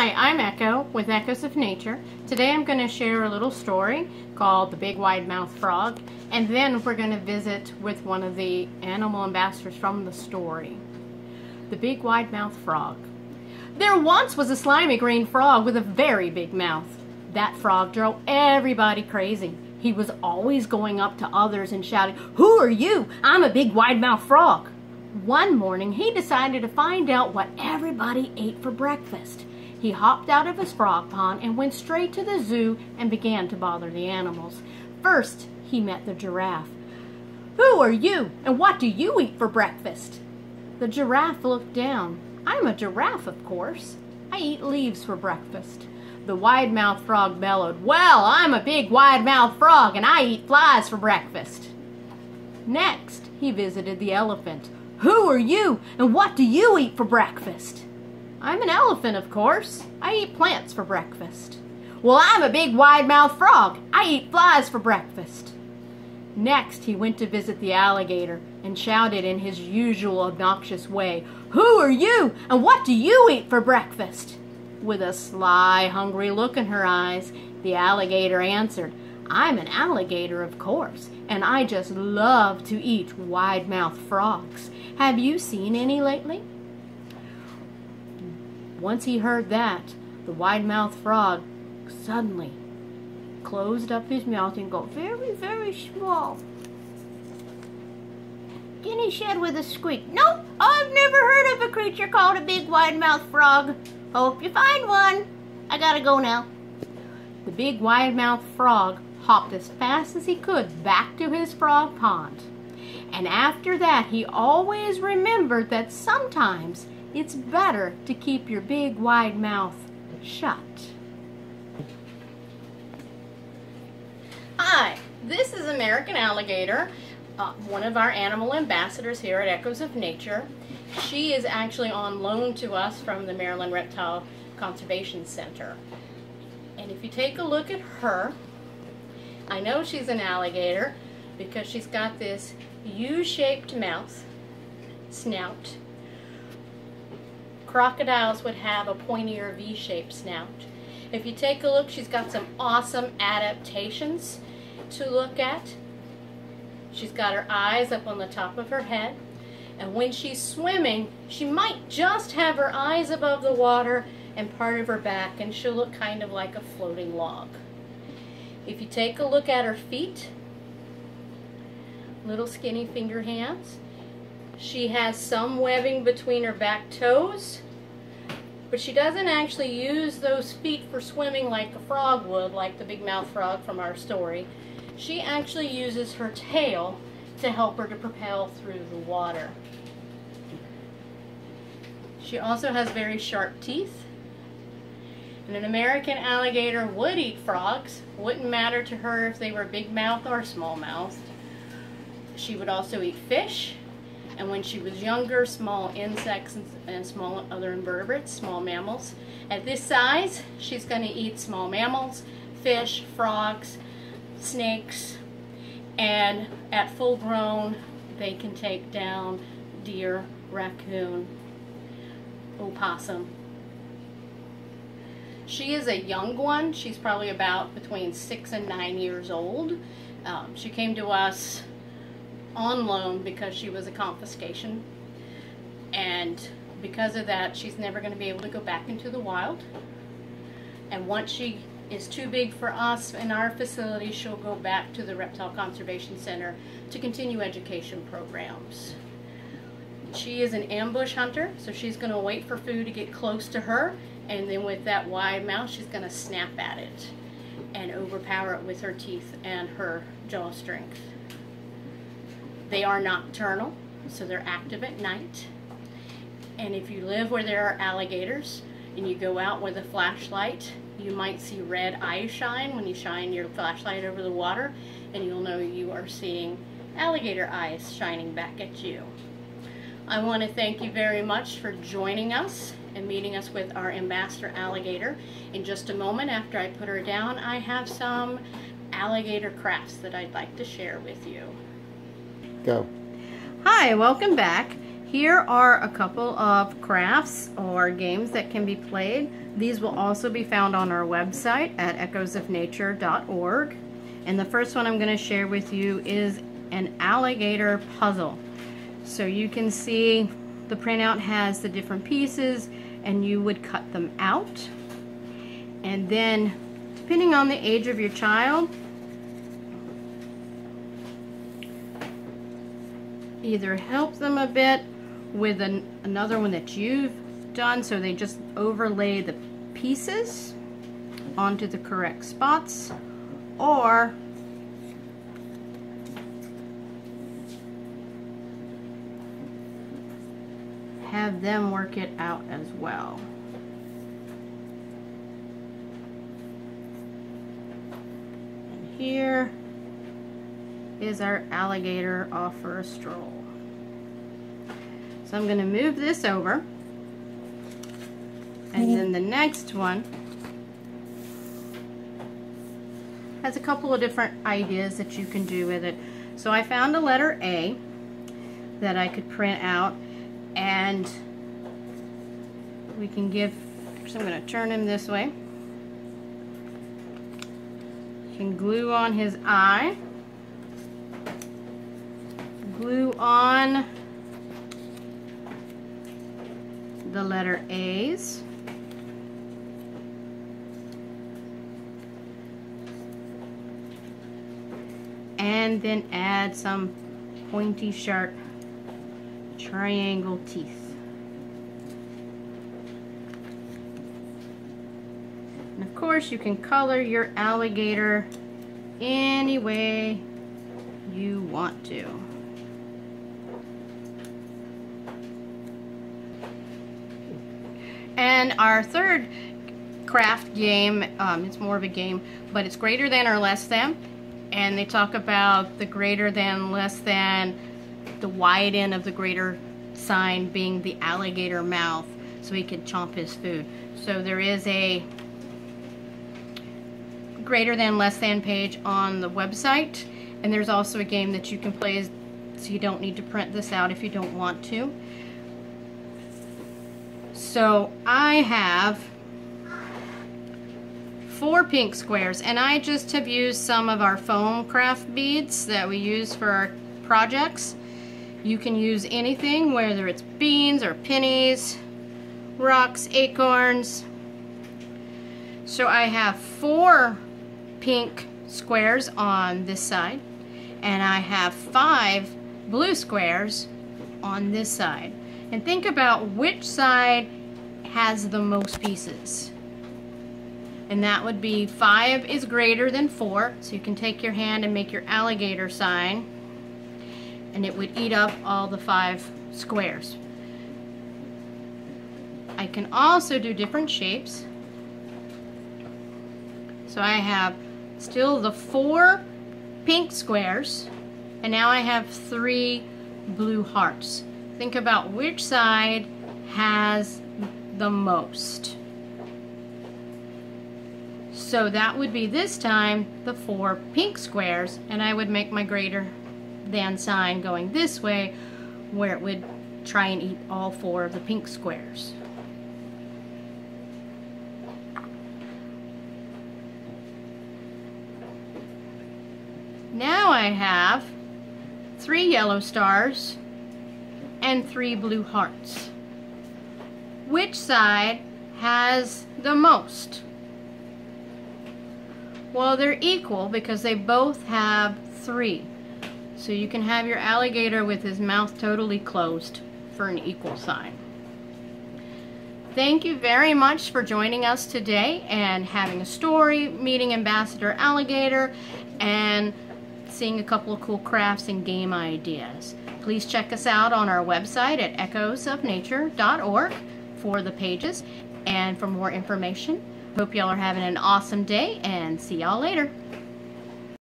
Hi, I'm Echo with Echoes of Nature. Today I'm going to share a little story called The Big Wide Mouth Frog, and then we're going to visit with one of the animal ambassadors from the story. The Big Wide Mouth Frog. There once was a slimy green frog with a very big mouth. That frog drove everybody crazy. He was always going up to others and shouting, Who are you? I'm a big wide mouth frog. One morning, he decided to find out what everybody ate for breakfast. He hopped out of his frog pond and went straight to the zoo and began to bother the animals. First, he met the giraffe. Who are you, and what do you eat for breakfast? The giraffe looked down. I'm a giraffe, of course. I eat leaves for breakfast. The wide-mouthed frog bellowed, Well, I'm a big wide-mouthed frog, and I eat flies for breakfast. Next, he visited the elephant. Who are you, and what do you eat for breakfast? I'm an elephant, of course. I eat plants for breakfast. Well, I'm a big wide-mouthed frog. I eat flies for breakfast. Next, he went to visit the alligator and shouted in his usual obnoxious way, Who are you, and what do you eat for breakfast? With a sly, hungry look in her eyes, the alligator answered, I'm an alligator, of course, and I just love to eat wide-mouthed frogs. Have you seen any lately? Once he heard that, the wide-mouthed frog suddenly closed up his mouth and got very, very small. Then he said with a squeak, Nope, I've never heard of a creature called a big wide-mouthed frog. Hope you find one. I gotta go now. The big wide-mouthed frog hopped as fast as he could back to his frog pond. And after that, he always remembered that sometimes it's better to keep your big wide mouth shut. Hi, this is American Alligator, uh, one of our animal ambassadors here at Echoes of Nature. She is actually on loan to us from the Maryland Reptile Conservation Center. And if you take a look at her, I know she's an alligator because she's got this U-shaped mouth, snout. Crocodiles would have a pointier V-shaped snout. If you take a look, she's got some awesome adaptations to look at. She's got her eyes up on the top of her head. And when she's swimming, she might just have her eyes above the water and part of her back, and she'll look kind of like a floating log. If you take a look at her feet, little skinny finger hands, she has some webbing between her back toes, but she doesn't actually use those feet for swimming like a frog would, like the big mouth frog from our story. She actually uses her tail to help her to propel through the water. She also has very sharp teeth and an American alligator would eat frogs. Wouldn't matter to her if they were big mouth or small mouthed. She would also eat fish. And when she was younger, small insects and, small other invertebrates, small mammals. At this size, she's going to eat small mammals, fish, frogs, snakes, and at full grown, they can take down deer, raccoon, opossum, she is a young one. She's probably about between six and nine years old. Um, she came to us on loan because she was a confiscation. And because of that, she's never going to be able to go back into the wild. And once she is too big for us in our facility, she'll go back to the Reptile Conservation Center to continue education programs. She is an ambush hunter, so she's going to wait for food to get close to her and then with that wide mouth, she's going to snap at it and overpower it with her teeth and her jaw strength. They are nocturnal, so they're active at night. And if you live where there are alligators and you go out with a flashlight, you might see red eyes shine when you shine your flashlight over the water, and you'll know you are seeing alligator eyes shining back at you. I want to thank you very much for joining us and meeting us with our ambassador alligator. In just a moment after I put her down, I have some alligator crafts that I'd like to share with you. Go. Hi, welcome back. Here are a couple of crafts or games that can be played. These will also be found on our website at echoesofnature.org. And the first one I'm going to share with you is an alligator puzzle. So you can see the printout has the different pieces and you would cut them out. And then, depending on the age of your child, either help them a bit with an, another one that you've done so they just overlay the pieces onto the correct spots or have them work it out as well. And here is our alligator off for a stroll. So I'm going to move this over. And then the next one has a couple of different ideas that you can do with it. So I found a letter A that I could print out and we can give, so I'm going to turn him this way. You can glue on his eye. Glue on the letter A's. And then add some pointy sharp triangle teeth. And of course you can color your alligator any way you want to. And our third craft game, um, it's more of a game, but it's greater than or less than. And they talk about the greater than, less than, the wide end of the greater sign being the alligator mouth so he could chomp his food. So there is a greater than, less than page on the website. And there's also a game that you can play so you don't need to print this out if you don't want to. So I have four pink squares and I just have used some of our foam craft beads that we use for our projects. You can use anything, whether it's beans or pennies, rocks, acorns. So I have four pink squares on this side and I have five blue squares on this side. And think about which side has the most pieces. And that would be 5 is greater than 4. So you can take your hand and make your alligator sign. And it would eat up all the 5 squares. I can also do different shapes. So I have still the 4 pink squares. And now I have 3 blue hearts. Think about which side has the most. So that would be this time the four pink squares and I would make my greater than sign going this way where it would try and eat all four of the pink squares. Now I have three yellow stars and three blue hearts which side has the most? Well, they're equal because they both have three. So you can have your alligator with his mouth totally closed for an equal sign. Thank you very much for joining us today and having a story, meeting Ambassador Alligator, and seeing a couple of cool crafts and game ideas. Please check us out on our website at echoesofnature.org for the pages and for more information. Hope y'all are having an awesome day and see y'all later.